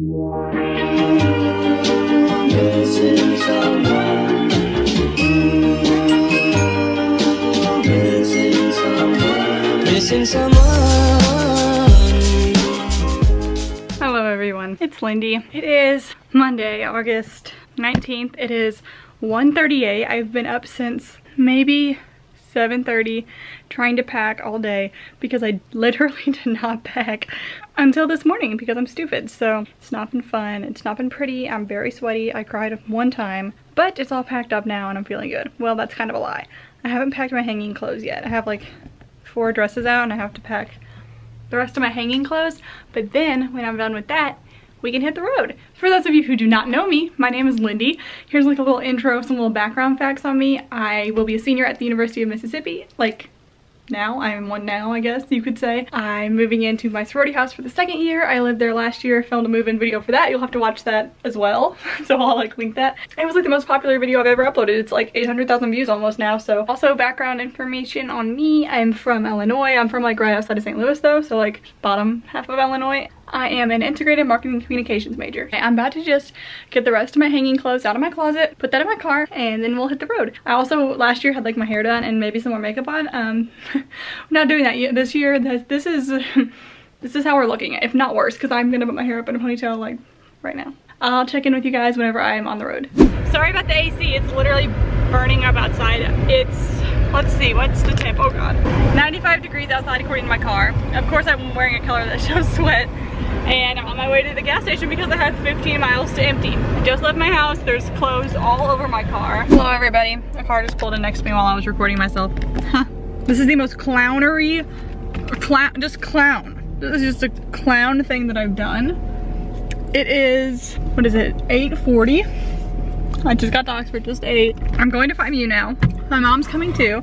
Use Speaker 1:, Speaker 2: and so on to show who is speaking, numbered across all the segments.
Speaker 1: Hello everyone, it's Lindy. It is Monday, August 19th. It is 1.38. I've been up since maybe 7.30 trying to pack all day because I literally did not pack until this morning because I'm stupid. So it's not been fun. It's not been pretty. I'm very sweaty. I cried one time, but it's all packed up now and I'm feeling good. Well, that's kind of a lie. I haven't packed my hanging clothes yet. I have like four dresses out and I have to pack the rest of my hanging clothes. But then when I'm done with that, we can hit the road. For those of you who do not know me, my name is Lindy. Here's like a little intro, some little background facts on me. I will be a senior at the University of Mississippi, like now. I'm one now, I guess you could say. I'm moving into my sorority house for the second year. I lived there last year, filmed a move-in video for that. You'll have to watch that as well. so I'll like link that. It was like the most popular video I've ever uploaded. It's like 800,000 views almost now. So also background information on me. I'm from Illinois. I'm from like right outside of St. Louis though. So like bottom half of Illinois. I am an integrated marketing communications major. I'm about to just get the rest of my hanging clothes out of my closet, put that in my car, and then we'll hit the road. I also last year had like my hair done and maybe some more makeup on. Um, I'm not doing that yet this year. This, this is this is how we're looking, if not worse, because I'm gonna put my hair up in a ponytail like right now. I'll check in with you guys whenever I'm on the road. Sorry about the AC, it's literally burning up outside. It's, let's see, what's the temp? Oh God. 95 degrees outside according to my car. Of course I'm wearing a color that shows sweat and I'm on my way to the gas station because I have 15 miles to empty. I just left my house, there's clothes all over my car. Hello everybody, a car just pulled in next to me while I was recording myself. Huh. this is the most clownery, clown, just clown. This is just a clown thing that I've done. It is, what is it, 8.40. I just got to Oxford, just 8. I'm going to Phi Mu now. My mom's coming too.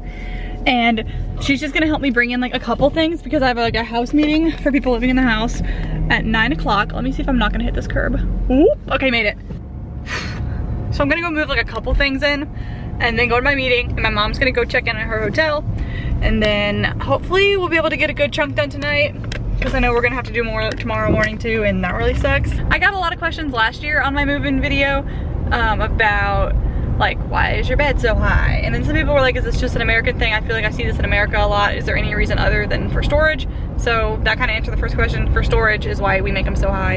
Speaker 1: And she's just gonna help me bring in like a couple things because I have like a house meeting for people living in the house at 9 o'clock. Let me see if I'm not gonna hit this curb. Oop, okay, made it. So I'm gonna go move like a couple things in and then go to my meeting and my mom's gonna go check in at her hotel and then hopefully we'll be able to get a good chunk done tonight because I know we're gonna have to do more tomorrow morning too and that really sucks. I got a lot of questions last year on my move-in video um, about like why is your bed so high? And then some people were like is this just an American thing? I feel like I see this in America a lot. Is there any reason other than for storage? So that kind of answered the first question. For storage is why we make them so high.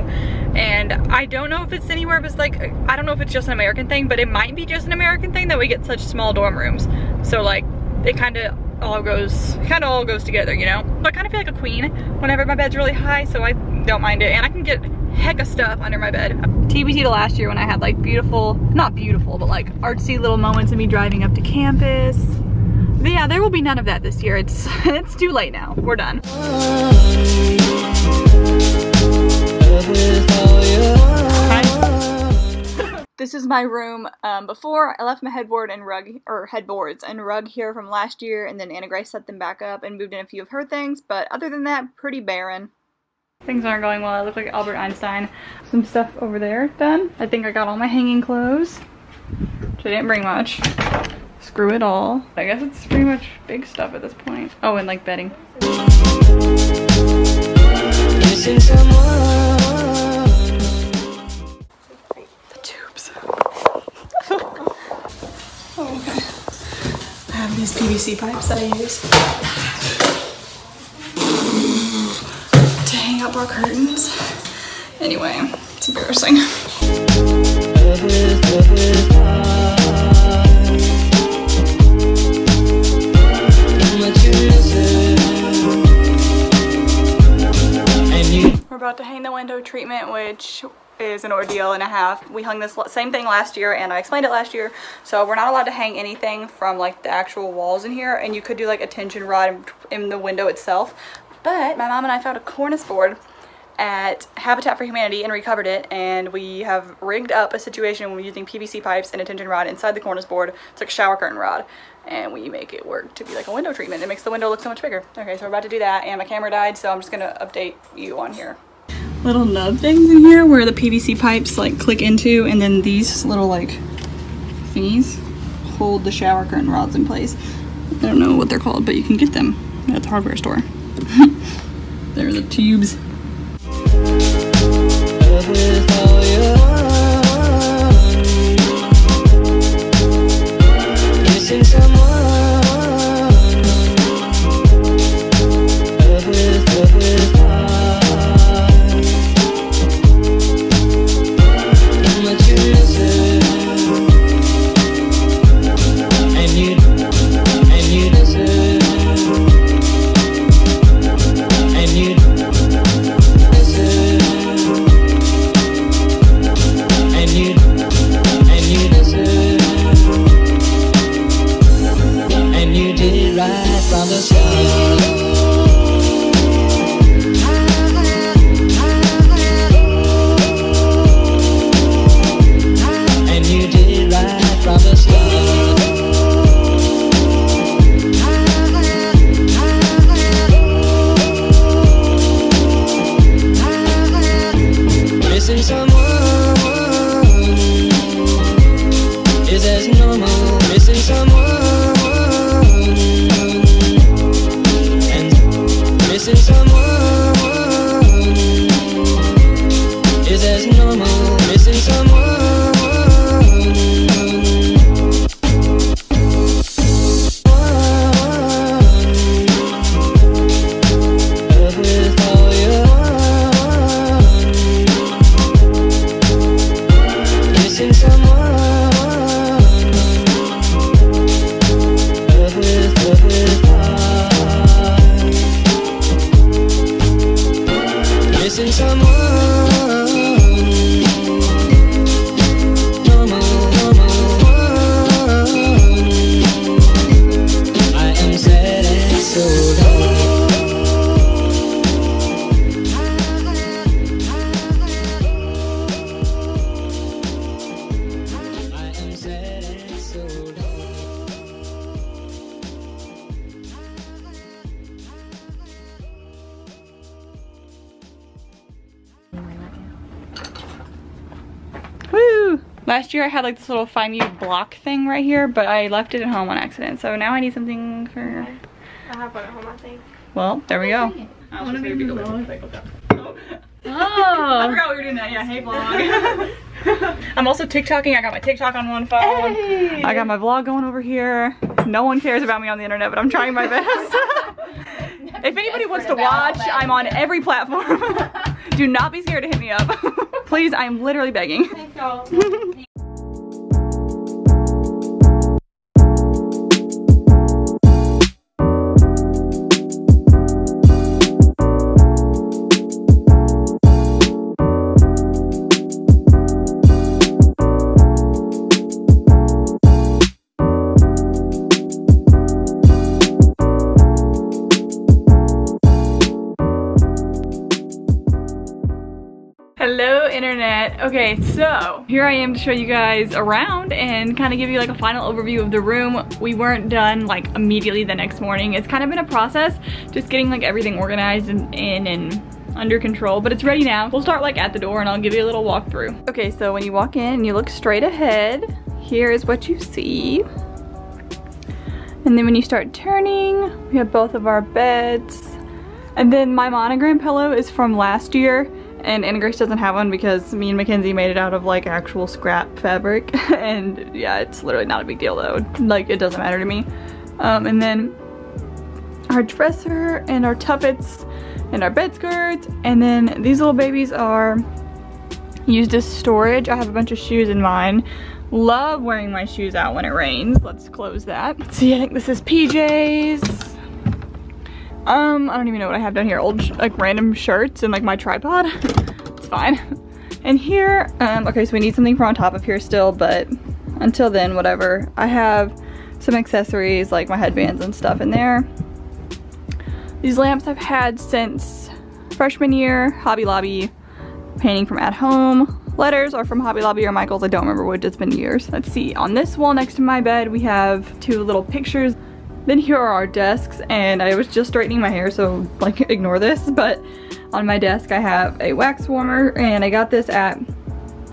Speaker 1: And I don't know if it's anywhere but it's like I don't know if it's just an American thing but it might be just an American thing that we get such small dorm rooms. So like it kind of all goes kind of all goes together you know? So I kind of feel like a queen whenever my bed's really high so I don't mind it. And I can get heck of stuff under my bed. TBT to last year when I had like beautiful, not beautiful, but like artsy little moments of me driving up to campus. But yeah, there will be none of that this year. It's it's too late now. We're done. This is my room. Um, before I left my headboard and rug, or headboards and rug here from last year, and then Anna Grace set them back up and moved in a few of her things. But other than that, pretty barren. Things aren't going well. I look like Albert Einstein. Some stuff over there done. I think I got all my hanging clothes, which I didn't bring much. Screw it all. I guess it's pretty much big stuff at this point. Oh, and like bedding. The tubes. oh, okay. I have these PVC pipes that I use. to hang up our curtains. Anyway, it's embarrassing. We're about to hang the window treatment, which is an ordeal and a half. We hung this same thing last year and I explained it last year. So we're not allowed to hang anything from like the actual walls in here and you could do like a tension rod in the window itself. But my mom and I found a cornice board at Habitat for Humanity and recovered it and we have rigged up a situation we're using PVC pipes and a tension rod inside the cornice board. It's like a shower curtain rod and we make it work to be like a window treatment. It makes the window look so much bigger. Okay, so we're about to do that and my camera died so I'm just gonna update you on here. Little nub things in here where the PVC pipes like click into and then these little like thingies hold the shower curtain rods in place. I don't know what they're called but you can get them at the hardware store. They're the tubes.
Speaker 2: 只剩下
Speaker 1: 我 Last year I had like this little find me block thing right here, but I left it at home on accident. So now I need something for,
Speaker 3: I have one at home, I think.
Speaker 1: well, there we go.
Speaker 3: I want to be the oh.
Speaker 1: I forgot we were doing that. Yeah, hey vlog. I'm also TikToking. I got my TikTok on one phone. I got my vlog going over here. No one cares about me on the internet, but I'm trying my best. if anybody wants to watch, I'm on every platform. Do not be scared to hit me up. Please, I'm literally begging. Okay, so here I am to show you guys around and kind of give you like a final overview of the room. We weren't done like immediately the next morning. It's kind of been a process, just getting like everything organized and in and under control, but it's ready now. We'll start like at the door and I'll give you a little walkthrough. Okay, so when you walk in you look straight ahead, here is what you see. And then when you start turning, we have both of our beds. And then my monogram pillow is from last year and Anna Grace doesn't have one because me and Mackenzie made it out of like actual scrap fabric. And yeah it's literally not a big deal though. Like it doesn't matter to me. Um, and then our dresser and our tuppets and our bed skirts. And then these little babies are used as storage. I have a bunch of shoes in mine. Love wearing my shoes out when it rains. Let's close that. See I think this is PJs um, I don't even know what I have down here. Old, like, random shirts and, like, my tripod. it's fine. And here, um, okay, so we need something for on top of here still, but until then, whatever. I have some accessories, like my headbands and stuff in there. These lamps I've had since freshman year, Hobby Lobby, painting from at home. Letters are from Hobby Lobby or Michael's, I don't remember which, it's been years. Let's see, on this wall next to my bed, we have two little pictures then here are our desks and I was just straightening my hair so like ignore this but on my desk I have a wax warmer and I got this at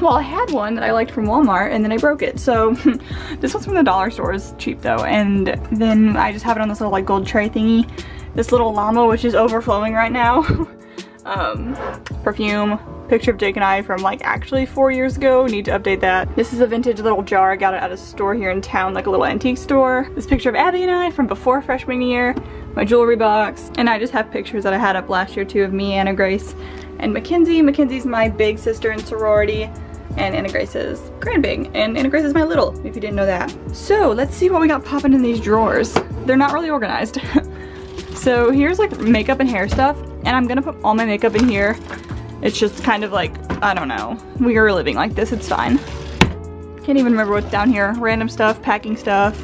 Speaker 1: well I had one that I liked from Walmart and then I broke it. So this one's from the dollar store. It's cheap though and then I just have it on this little like gold tray thingy. This little llama which is overflowing right now. Um, perfume picture of Jake and I from like actually four years ago. Need to update that. This is a vintage little jar. I got it at a store here in town, like a little antique store. This picture of Abby and I from before freshman year. My jewelry box. And I just have pictures that I had up last year too of me, Anna Grace, and Mackenzie. Mackenzie's my big sister in sorority. And Anna Grace is grand. And Anna Grace is my little, if you didn't know that. So let's see what we got popping in these drawers. They're not really organized. so here's like makeup and hair stuff. And I'm gonna put all my makeup in here it's just kind of like, I don't know. We are living like this, it's fine. Can't even remember what's down here. Random stuff, packing stuff,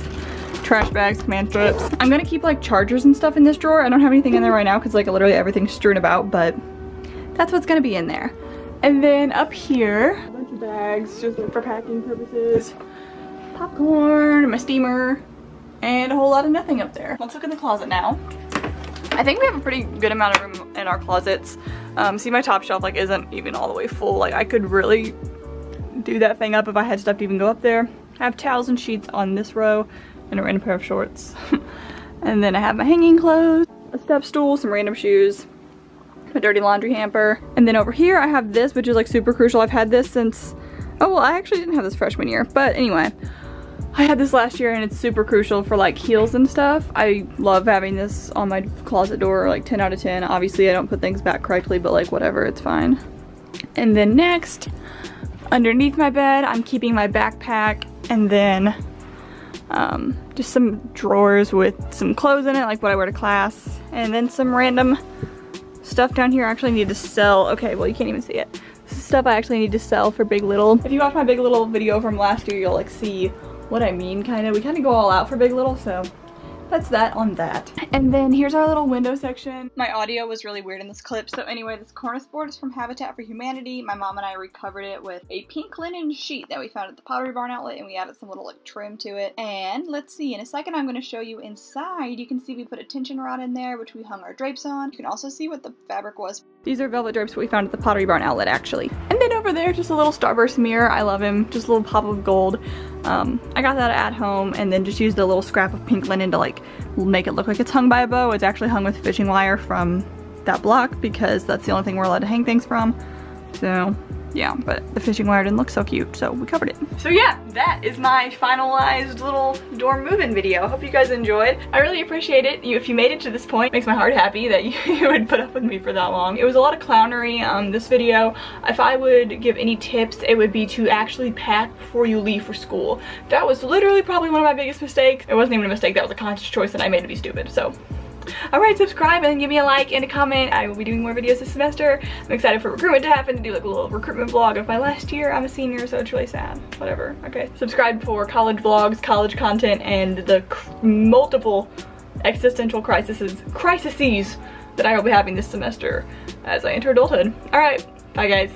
Speaker 1: trash bags, command strips. I'm gonna keep like chargers and stuff in this drawer. I don't have anything in there right now because like literally everything's strewn about, but that's what's gonna be in there. And then up here, a bunch of bags just for packing purposes. Popcorn, my steamer, and a whole lot of nothing up there. Let's look in the closet now. I think we have a pretty good amount of room in our closets. Um, see my top shelf like isn't even all the way full. Like I could really do that thing up if I had stuff to even go up there. I have towels and sheets on this row and a random pair of shorts. and then I have my hanging clothes, a step stool, some random shoes, my dirty laundry hamper. And then over here I have this, which is like super crucial. I've had this since, oh well, I actually didn't have this freshman year. But anyway, I had this last year and it's super crucial for like heels and stuff. I love having this on my closet door, like 10 out of 10. Obviously I don't put things back correctly, but like whatever, it's fine. And then next, underneath my bed, I'm keeping my backpack and then um, just some drawers with some clothes in it, like what I wear to class. And then some random stuff down here I actually need to sell. Okay, well you can't even see it. This is stuff I actually need to sell for Big Little. If you watch my Big Little video from last year, you'll like see what I mean kind of. We kind of go all out for Big Little, so that's that on that. And then here's our little window section. My audio was really weird in this clip. So anyway, this cornice board is from Habitat for Humanity. My mom and I recovered it with a pink linen sheet that we found at the Pottery Barn outlet and we added some little like trim to it. And let's see, in a second I'm going to show you inside. You can see we put a tension rod in there, which we hung our drapes on. You can also see what the fabric was. These are velvet drapes we found at the Pottery Barn outlet actually. And then over there, just a little starburst mirror. I love him. Just a little pop of gold. Um, I got that at home and then just used a little scrap of pink linen to like make it look like it's hung by a bow. It's actually hung with fishing wire from that block because that's the only thing we're allowed to hang things from. So yeah, but the fishing wire didn't look so cute, so we covered it. So yeah, that is my finalized little dorm move-in video. I hope you guys enjoyed. I really appreciate it. You, if you made it to this point, makes my heart happy that you, you, would put up with me for that long. It was a lot of clownery, um, this video. If I would give any tips, it would be to actually pack before you leave for school. That was literally probably one of my biggest mistakes. It wasn't even a mistake, that was a conscious choice that I made to be stupid, so Alright, subscribe and give me a like and a comment. I will be doing more videos this semester. I'm excited for recruitment to happen, to do like a little recruitment vlog of my last year. I'm a senior, so it's really sad. Whatever. Okay. Subscribe for college vlogs, college content, and the multiple existential crises, crises that I will be having this semester as I enter adulthood. Alright, bye guys.